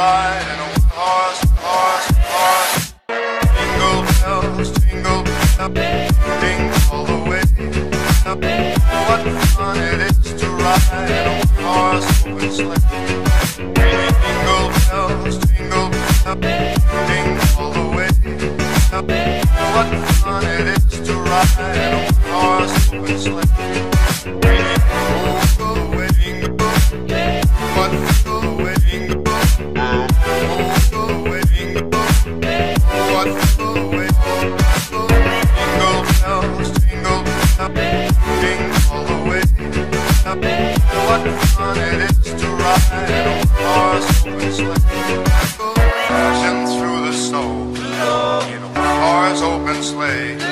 horse, horse, horse. Jingle bells, jingle bells, ding all the way. What fun it is to ride in a one-horse open sleigh. Jingle bells, jingle bells, ding it is to ride open sleigh. Through the snow open sleigh.